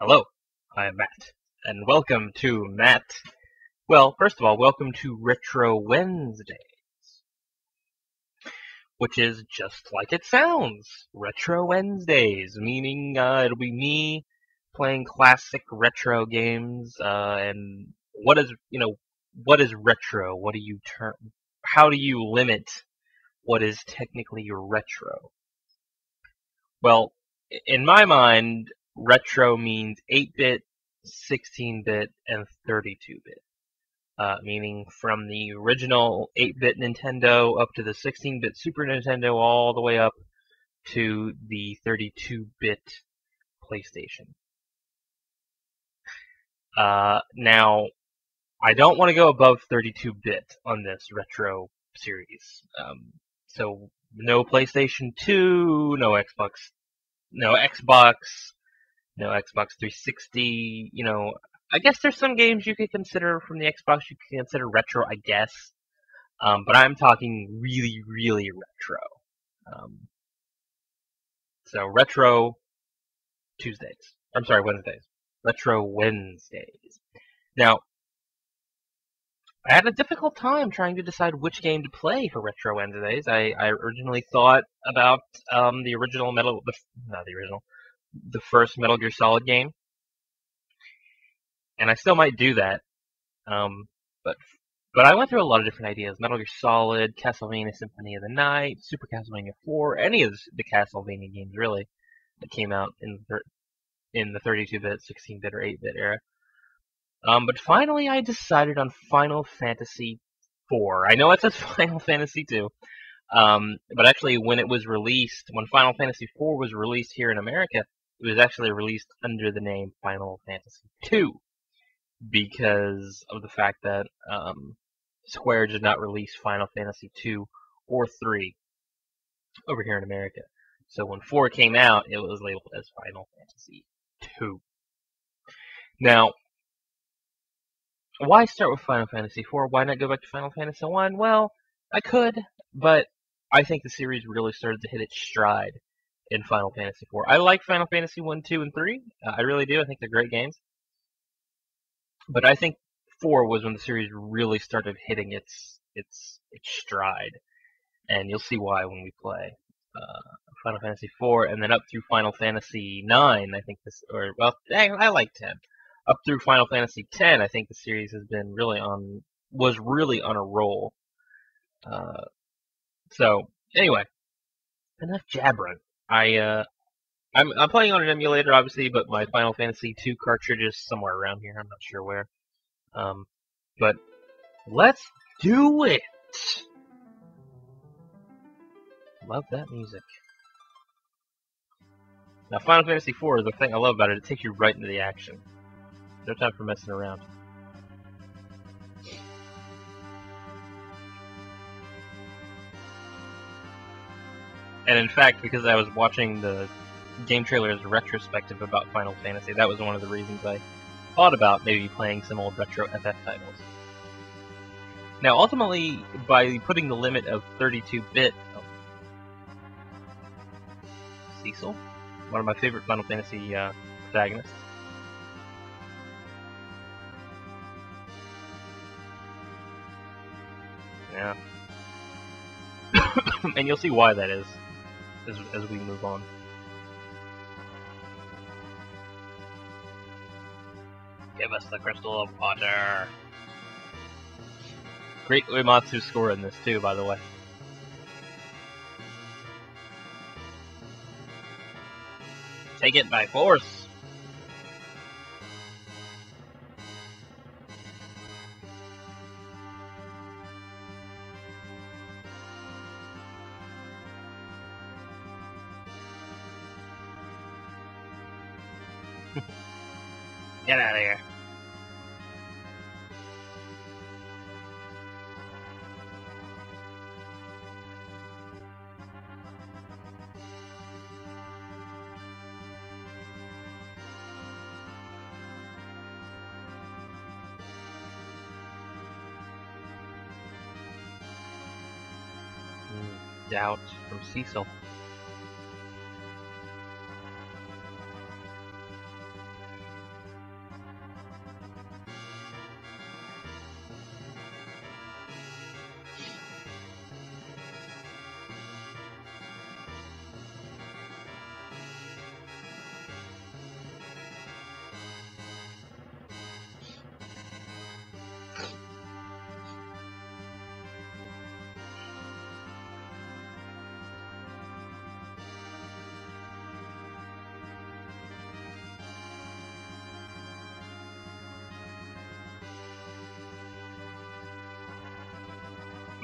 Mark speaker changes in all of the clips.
Speaker 1: Hello, I am Matt, and welcome to Matt. Well, first of all, welcome to Retro Wednesdays, which is just like it sounds. Retro Wednesdays, meaning uh, it'll be me playing classic retro games, uh, and what is you know what is retro? What do you term? How do you limit what is technically retro? Well, in my mind, retro means 8-bit, 16-bit, and 32-bit. Uh, meaning from the original 8-bit Nintendo up to the 16-bit Super Nintendo all the way up to the 32-bit PlayStation. Uh, now, I don't want to go above 32-bit on this retro series. Um, so no PlayStation 2, no Xbox, no Xbox, no Xbox 360. You know, I guess there's some games you could consider from the Xbox you could consider retro, I guess. Um, but I'm talking really, really retro. Um, so retro Tuesdays. I'm sorry, Wednesdays. Retro Wednesdays. Now, I had a difficult time trying to decide which game to play for Retro Wednesdays. I, I originally thought about um, the original Metal, the, not the original, the first Metal Gear Solid game, and I still might do that. Um, but but I went through a lot of different ideas: Metal Gear Solid, Castlevania Symphony of the Night, Super Castlevania 4, any of the Castlevania games really that came out in the, in the 32-bit, 16-bit, or 8-bit era. Um, but finally, I decided on Final Fantasy IV. I know it says Final Fantasy II, um, but actually, when it was released, when Final Fantasy IV was released here in America, it was actually released under the name Final Fantasy II because of the fact that um, Square did not release Final Fantasy II or 3 over here in America. So when 4 came out, it was labeled as Final Fantasy II. Now, why start with Final Fantasy IV? Why not go back to Final Fantasy 1? Well, I could, but I think the series really started to hit its stride in Final Fantasy IV. I like Final Fantasy 1, 2, and 3. Uh, I really do. I think they're great games. But I think 4 was when the series really started hitting its its its stride. And you'll see why when we play uh, Final Fantasy 4 and then up through Final Fantasy 9, I think this or well, dang, I like 10. Up through Final Fantasy 10, I think the series has been really on was really on a roll. Uh, so anyway, enough jabbering. I uh, I'm I'm playing on an emulator, obviously, but my Final Fantasy II cartridge is somewhere around here. I'm not sure where. Um, but let's do it. Love that music. Now, Final Fantasy IV, is the thing I love about it, it takes you right into the action. No time for messing around. And in fact, because I was watching the game trailers retrospective about Final Fantasy, that was one of the reasons I thought about maybe playing some old retro FF titles. Now, ultimately, by putting the limit of 32-bit, oh, Cecil, one of my favorite Final Fantasy uh, protagonists. Yeah. and you'll see why that is as, as we move on. Give us the crystal of water. Great Uematsu score in this too, by the way. Take it by force. Get out of here. Hmm, doubt from Cecil.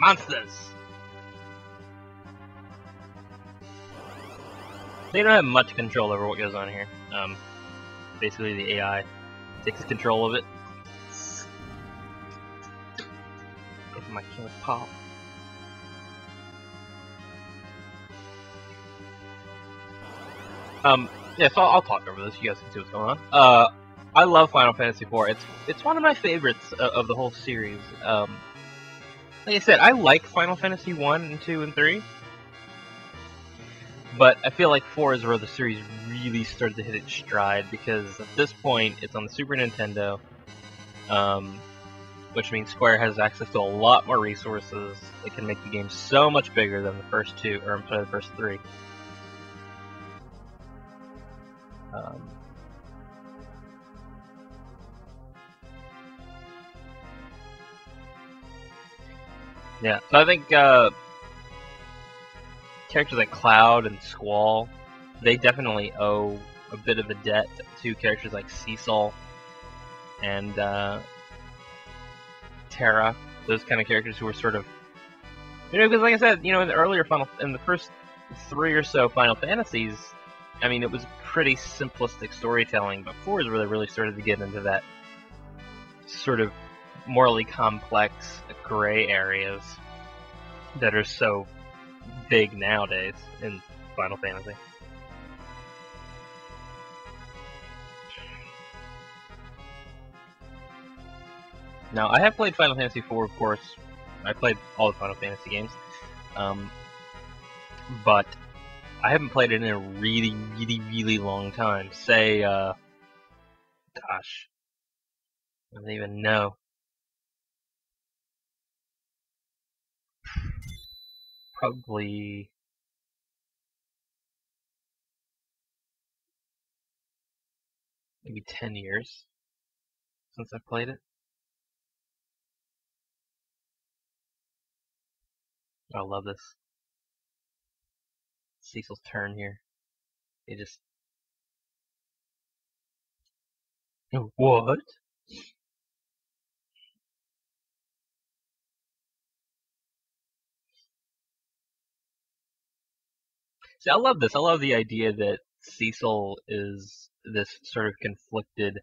Speaker 1: Monsters! They don't have much control over what goes on here. Um, basically, the AI takes control of it. Give my killer pop. Um, yeah, so I'll, I'll, talk over this. You guys can see what's going on. Uh, I love Final Fantasy IV. It's it's one of my favorites of, of the whole series. Um, like I said, I like Final Fantasy One and Two and Three, but I feel like Four is where the series really started to hit its stride because at this point it's on the Super Nintendo, um, which means Square has access to a lot more resources. It can make the game so much bigger than the first two, or I'm sorry, the first three. Um, yeah, so I think uh, characters like Cloud and Squall, they definitely owe a bit of a debt to characters like Cecil and uh, Terra. Those kind of characters who were sort of, you know, because like I said, you know, in the earlier Final, in the first three or so Final Fantasies, I mean, it was pretty simplistic storytelling, but four is really really started to get into that sort of morally complex gray areas that are so big nowadays in Final Fantasy. Now, I have played Final Fantasy IV, of course. I played all the Final Fantasy games. Um, but I haven't played it in a really, really, really long time. Say, uh, gosh, I don't even know. Probably maybe 10 years since I've played it. I love this. Cecil's turn here. He just. What? See, I love this. I love the idea that Cecil is this sort of conflicted.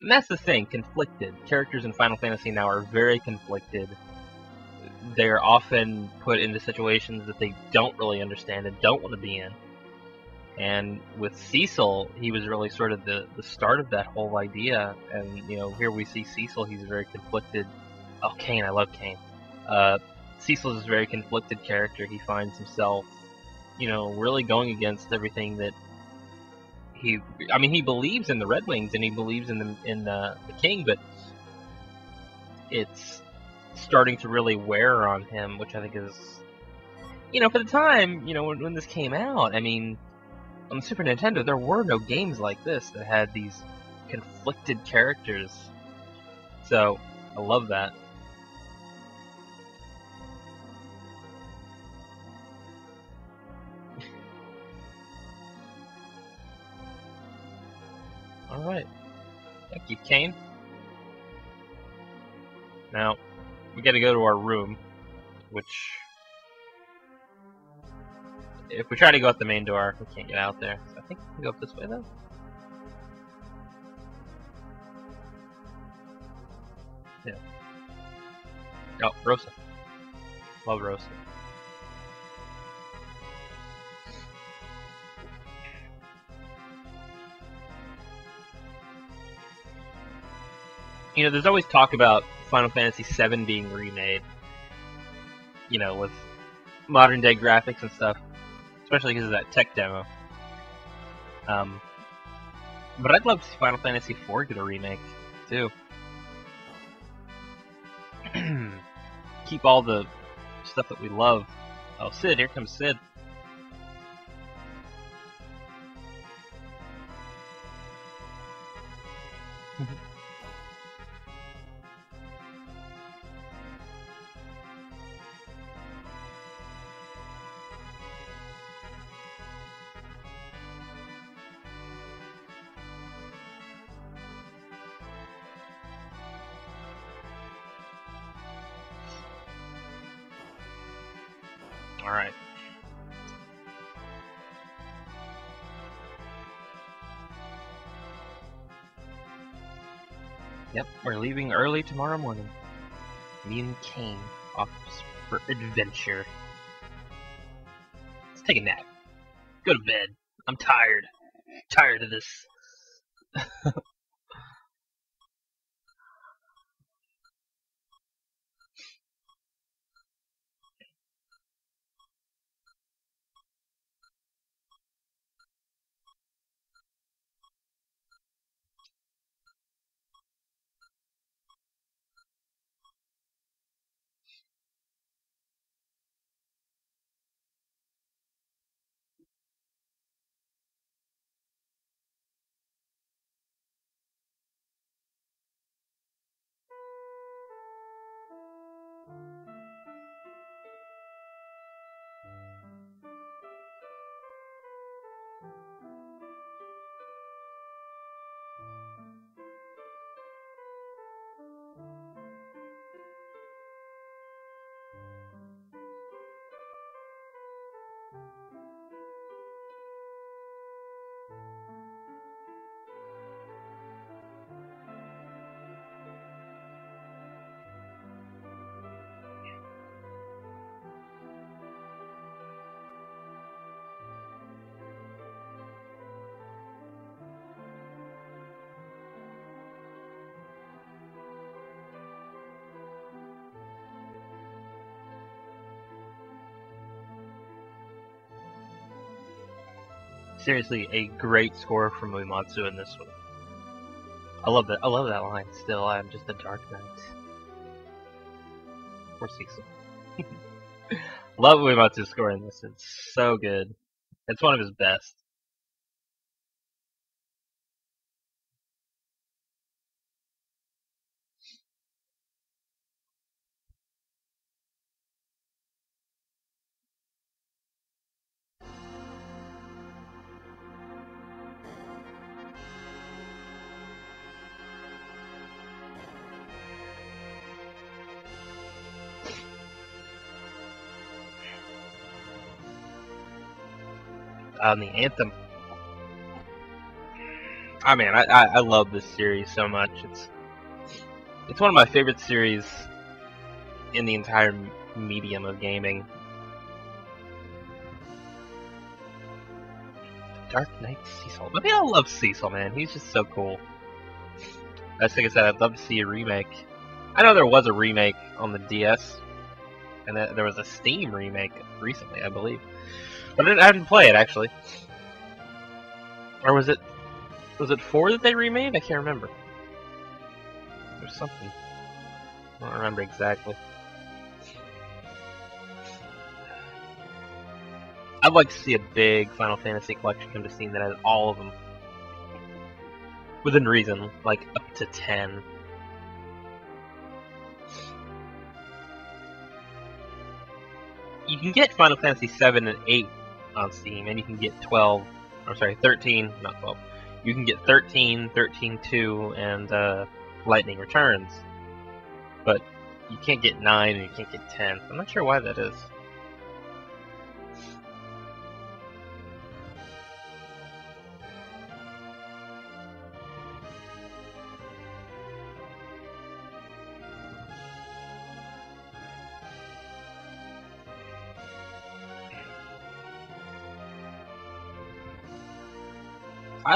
Speaker 1: And that's the thing, conflicted. Characters in Final Fantasy now are very conflicted they're often put into situations that they don't really understand and don't want to be in. And with Cecil, he was really sort of the, the start of that whole idea. And, you know, here we see Cecil, he's very conflicted. Oh, Kain, I love Kain. Uh, Cecil's a very conflicted character. He finds himself, you know, really going against everything that he. I mean, he believes in the Red Wings and he believes in the in the, the King, but it's starting to really wear on him, which I think is, you know, for the time, you know, when, when this came out, I mean, on the Super Nintendo, there were no games like this that had these conflicted characters. So, I love that. Alright. Thank you, Kain. Now, we gotta go to our room, which if we try to go out the main door, we can't get out there. So I think we can go up this way though. Yeah. Oh, Rosa. Love Rosa. You know, there's always talk about Final Fantasy VII being remade. You know, with modern day graphics and stuff, especially because of that tech demo. Um, but I'd love to see Final Fantasy IV get a remake too. Keep all the stuff that we love. Oh, Cid! Here comes Cid. Alright. Yep, we're leaving early tomorrow morning. Me and Kain off for adventure. Let's take a nap. Go to bed. I'm tired. Tired of this. Seriously, a great score from Uematsu in this one. I love that. I love that line. Still, I am just a dark knight. Or Cecil. love Uematsu's score in this. It's so good. It's one of his best. On the anthem. Ah, I mean, I, I, I love this series so much. It's it's one of my favorite series in the entire medium of gaming. Dark Knight Cecil. I mean, I love Cecil, man. He's just so cool. As like I said, I'd love to see a remake. I know there was a remake on the DS, and there was a Steam remake recently, I believe. But I didn't, I didn't play it actually. Or was it was it four that they remade? I can't remember. There's something. I don't remember exactly. I'd like to see a big Final Fantasy collection come to Steam that has all of them. Within reason, like up to ten. You can get Final Fantasy 7 and 8 on Steam, and you can get 12. I'm sorry, 13, not 12. You can get 13, 13 2, and uh, Lightning Returns, but you can't get 9 and you can't get 10. I'm not sure why that is.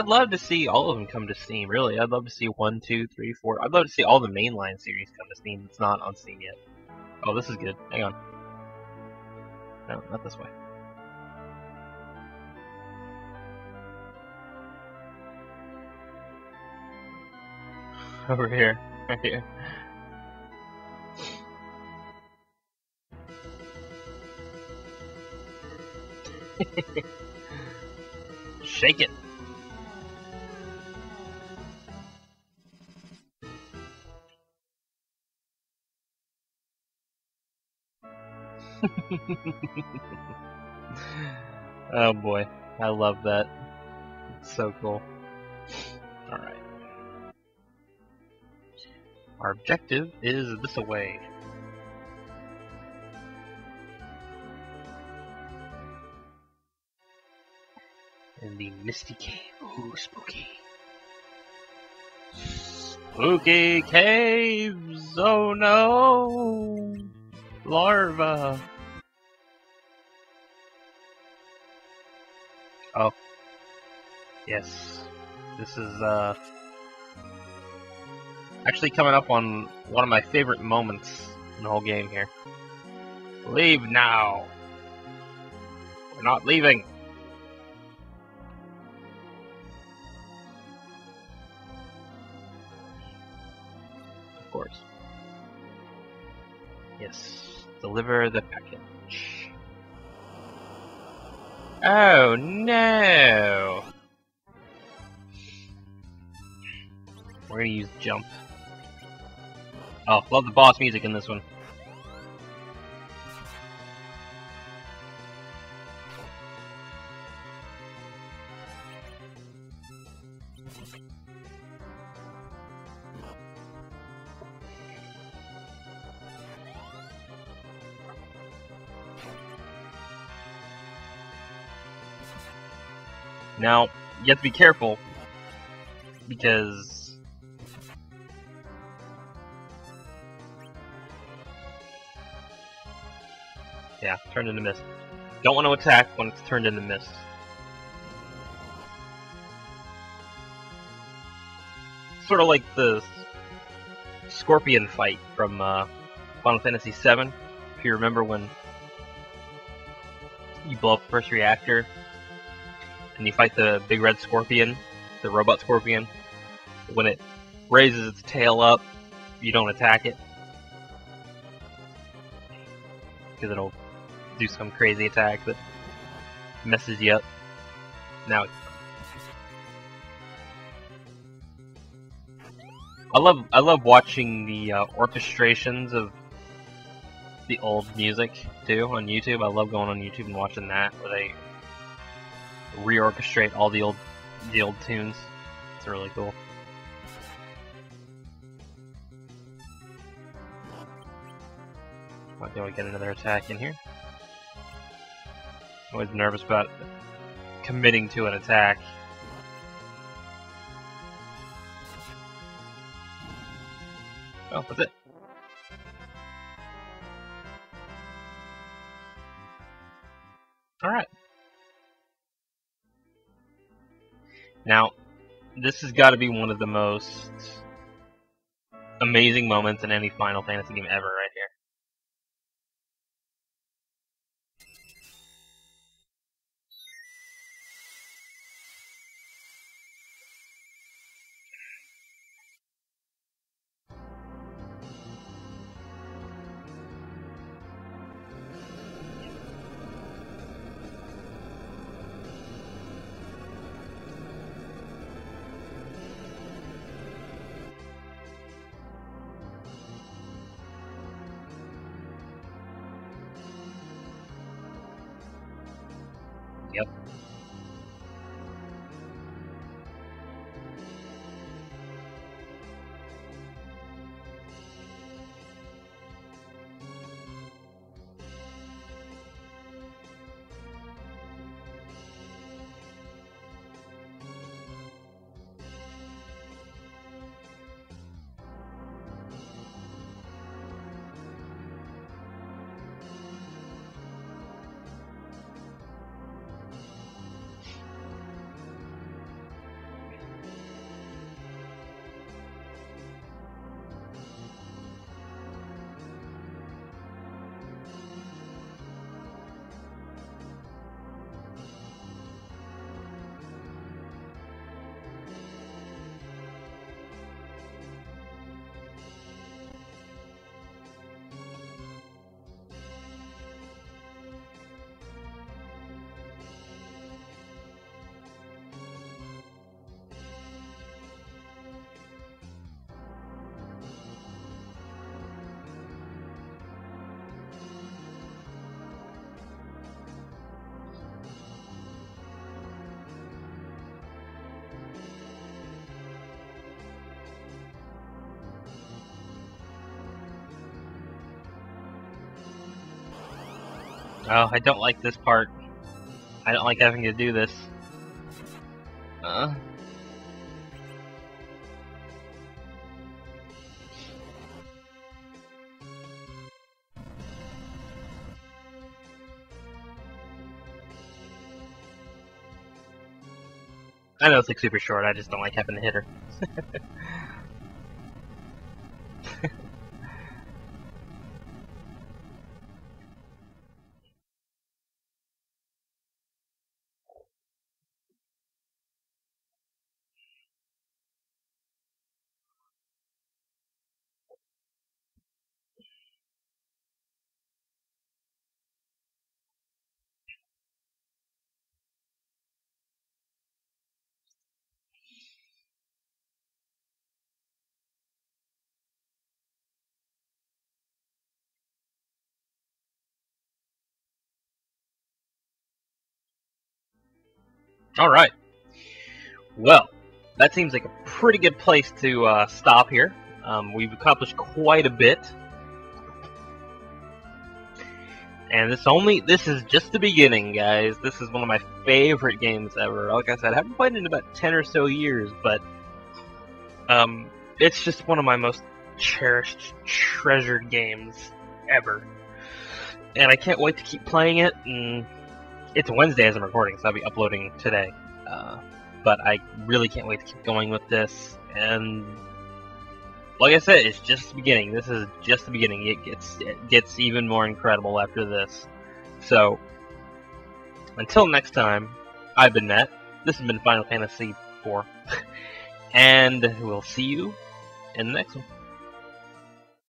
Speaker 1: I'd love to see all of them come to Steam. Really, I'd love to see one, two, three, four. I'd love to see all the mainline series come to Steam. It's not on Steam yet. Oh, this is good. Hang on. No, not this way. Over here. Right here. Shake it. oh boy, I love that. It's so cool. Alright. Our objective is this away. In the Misty Cave. Ooh, spooky. Spooky caves! Oh no! Larva! Yes. This is, uh... Actually coming up on one of my favorite moments in the whole game here. Leave now! We're not leaving! Of course. Yes. Deliver the package. Oh no! We're gonna use jump. Oh, love the boss music in this one. Now, you have to be careful because yeah, turned into mist. Don't want to attack when it's turned into mist. Sort of like the scorpion fight from uh, Final Fantasy VII. If you remember when you blow up the first reactor and you fight the big red scorpion, the robot scorpion. When it raises its tail up, you don't attack it. Because it'll do some crazy attack that messes you up. Now, I love I love watching the uh, orchestrations of the old music too on YouTube. I love going on YouTube and watching that where they reorchestrate all the old the old tunes. It's really cool. Be able to get another attack in here. Always nervous about committing to an attack. Oh, that's it. Alright. Now, this has got to be one of the most amazing moments in any Final Fantasy game ever, Oh, I don't like this part. I don't like having to do this. Uh, I know it's like super short, I just don't like having to hit her. All right. Well, that seems like a pretty good place to uh, stop here. Um, we've accomplished quite a bit, and this only this is just the beginning, guys. This is one of my favorite games ever. Like I said, I haven't played it in about ten or so years, but um, it's just one of my most cherished, treasured games ever. And I can't wait to keep playing it and it's Wednesday as I'm recording, so I'll be uploading today. Uh, but I really can't wait to keep going with this. And like I said, it's just the beginning. This is just the beginning. It gets it gets even more incredible after this. So until next time, I've been Matt. This has been Final Fantasy IV, and we'll see you in the next one.